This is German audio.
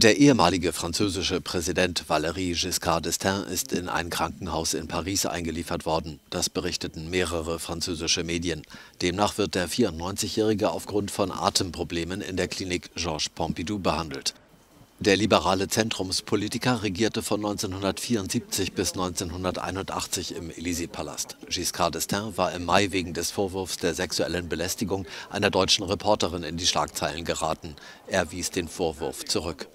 Der ehemalige französische Präsident Valéry Giscard d'Estaing ist in ein Krankenhaus in Paris eingeliefert worden. Das berichteten mehrere französische Medien. Demnach wird der 94-Jährige aufgrund von Atemproblemen in der Klinik Georges Pompidou behandelt. Der liberale Zentrumspolitiker regierte von 1974 bis 1981 im Élysée-Palast. Giscard d'Estaing war im Mai wegen des Vorwurfs der sexuellen Belästigung einer deutschen Reporterin in die Schlagzeilen geraten. Er wies den Vorwurf zurück.